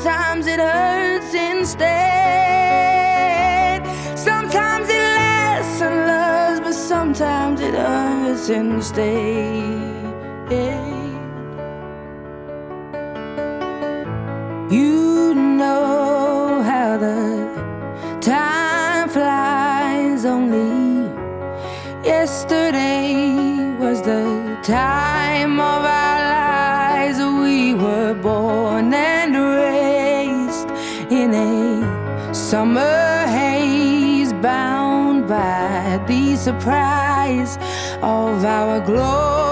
sometimes it hurts instead. Sometimes it lasts and loves, but sometimes it hurts instead. You know how the time flies. Only yesterday was the time of our lives. We were born summer haze, bound by the surprise of our glory